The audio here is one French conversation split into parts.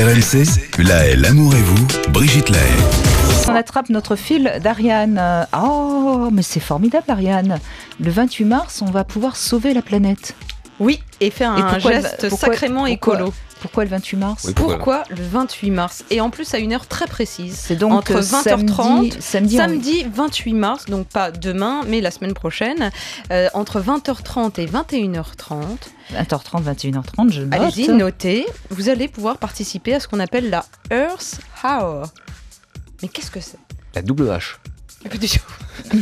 RMC, La haie, l'amour et vous, Brigitte Lahaye. On attrape notre fil d'Ariane. Oh, mais c'est formidable, Ariane. Le 28 mars, on va pouvoir sauver la planète. Oui, et faire Et un pourquoi geste pourquoi- sacrément pourquoi- écolo. Pourquoi le 28 mars Oui, pourquoi Pourquoi le 28 mars Et en plus à une heure très précise. C'est donc entre euh, 20h30, samedi, samedi, on- Samedi 28 mars, donc pas demain, mais la semaine prochaine, euh, entre 20h30 et 21h30. 20h30, 21h30, je note. Allez-y, notez. Vous allez pouvoir participer à ce qu'on appelle la Earth Hour. Mais qu'est-ce que c'est? La double H. Pas du tout.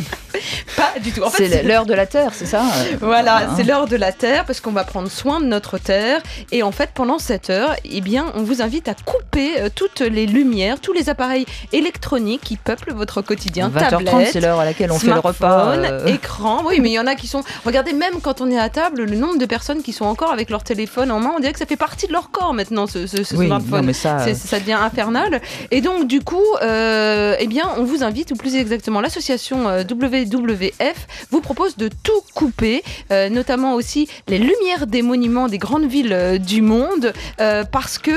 Pas du tout. En fait, c'est l'heure de la Terre, c'est ça Voilà, Hein. c'est l'heure de la Terre parce qu'on va prendre soin de notre Terre. Et en fait, pendant cette heure, eh bien, on vous invite à couper euh, toutes les lumières, tous les appareils électroniques qui peuplent votre quotidien. 20h30, tablettes, c'est l'heure à laquelle on fait le repas. euh, écran. Oui, mais il y en a qui sont. Regardez, même quand on est à table, le nombre de personnes qui sont encore avec leur téléphone en main, on dirait que ça fait partie de leur corps maintenant, ce, ce- ce oui, non, smartphone. mais ça. C'est- ça devient infernal. Et donc, du coup, euh, eh bien, on vous invite, ou plus exactement, l'association euh, WWF vous propose de tout couper, euh, notamment aussi les lumières des monuments des grandes villes euh, du monde, euh, parce que,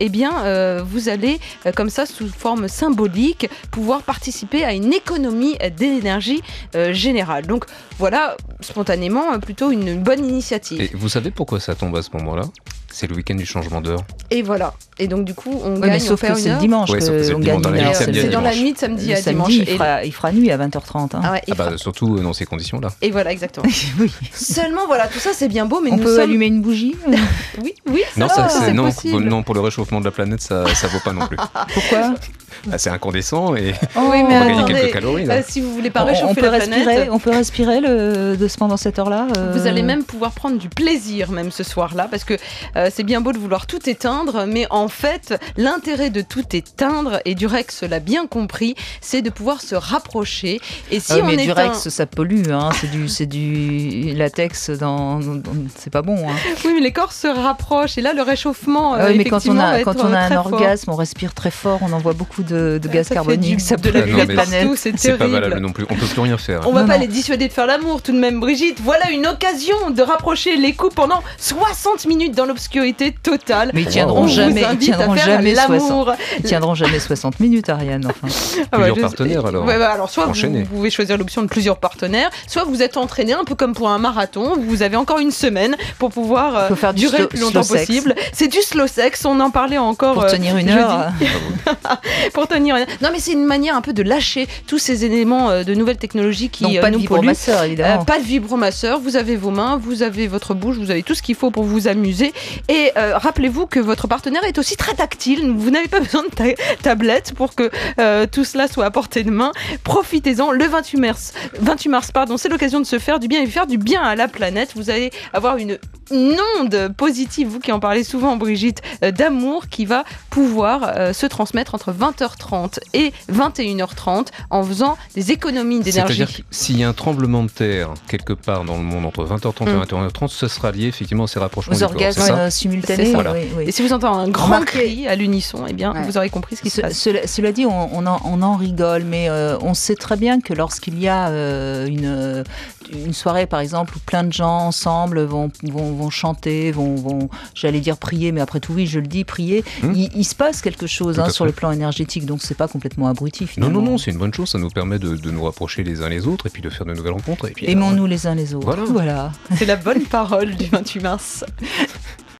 eh bien, vous allez, comme ça, sous forme symbolique, pouvoir participer à une économie d'énergie générale. Donc, voilà, spontanément, plutôt une bonne initiative. Et vous savez pourquoi ça tombe à ce moment-là? C'est le week-end du changement d'heure. Et voilà. Et donc, du coup, on Oui, gagne, mais sauf on que c'est le dimanche Ouais, que dimanche gagne dans la une nuit, heure. samedi à C'est dans la nuit de samedi à dimanche. il Et- fera, il fera nuit à 20h30. hein. Ah ouais, et, Ah bah surtout euh, dans ces conditions-là. et voilà, exactement. oui. Seulement, voilà, tout ça c'est bien beau, mais On nous peut sommes... allumer une bougie Oui, oui, Non, ça, va, c'est c'est non, possible. non pour le réchauffement de la planète, ça, ça vaut pas non plus. Pourquoi Ah, c'est incandescent et Oui, mais on va attendez, quelques calories là. euh, si vous voulez pas on, on réchauffer peut la respirer, planète, on peut respirer le, de, pendant cette heure-là. euh, vous allez même pouvoir prendre du plaisir même ce soir-là, parce que euh, c'est bien beau de vouloir tout éteindre, mais en fait, l'intérêt de tout éteindre, et Durex l'a bien compris, c'est de pouvoir se rapprocher. Et si Ah oui, on mais du éteint... Rex, ça pollue, hein. c'est du, c'est du latex dans, dans- c'est pas bon. Hein. Oui, mais les corps se rapprochent, et là, le réchauffement, Ah euh, oui, mais quand on a, quand on a euh, un fort. orgasme, on respire très fort, on envoie beaucoup de, de gaz Ça fait carbonique, du- ça de la pollue la planète. c'est pas valable non plus. On peut plus rien faire. On va Non, pas non. les dissuader de faire l'amour tout de même, Brigitte. Voilà une occasion de rapprocher les couples pendant 60 minutes dans l'obscurité totale. Mais On tiendront On jamais, vous ils tiendront faire jamais 60, l'amour. ils tiendront jamais 60 minutes, Ariane. Enfin. Ah ouais, Plusieurs je- partenaires, alors. Ouais, alors soit vous, Enchaîner. vous pouvez choisir l'option de plusieurs partenaires, soit vous êtes entraîné un peu comme pour un marathon. Vous avez encore une semaine pour pouvoir euh, faire du durer slow- le plus longtemps possible. C'est du slow sex. On en parlait encore Pour euh, tenir une jeudi. heure, pour tenir une- Non, mais c'est une manière un peu de lâcher tous ces éléments euh, de nouvelles technologies qui donc pas de nous vibromasseur Euh, évidemment. pas de vibromasseur, vous avez vos mains, vous avez votre bouche, vous avez tout ce qu'il faut pour vous amuser. Et euh, rappelez-vous que votre partenaire est aussi très tactile. Vous n'avez pas besoin de ta- tablette pour que euh, tout cela soit à portée de main. Profitez-en. Le 28 mars, 28 mars pardon, c'est l'occasion de se faire du bien et faire du bien à la planète. Vous allez avoir une, une onde positive, vous qui en parlez souvent, Brigitte, euh, d'amour qui va pouvoir euh, se transmettre entre 20h30 et 21h30 en faisant des économies d'énergie. C'est-à-dire que s'il y a un tremblement de terre quelque part dans le monde entre 20h30 Mm. et 21h30, ce sera lié effectivement à ces rapprochements Aux orgasmes euh, simultanés. Oui, oui. Et si vous entendez un grand Remarquez- cri à l'unisson, eh bien, Ouais. vous aurez compris ce qui se passe. cela, cela dit, on, on en, on en rigole, mais euh, on sait très bien que lorsqu'il y a euh, une, une soirée, par exemple, où plein de gens ensemble vont, vont, vont chanter, vont, vont j'allais dire prier, mais après tout, oui, je le dis, prier, Hmm. il, il se passe quelque chose hein, sur le plan énergétique, donc c'est pas complètement abruti Non, finalement. non, non, c'est une bonne chose, ça nous permet de, de nous rapprocher les uns les autres et puis de faire de nouvelles rencontres. Et puis, Aimons-nous les uns les autres. Voilà. voilà. C'est la bonne parole du 28 mars.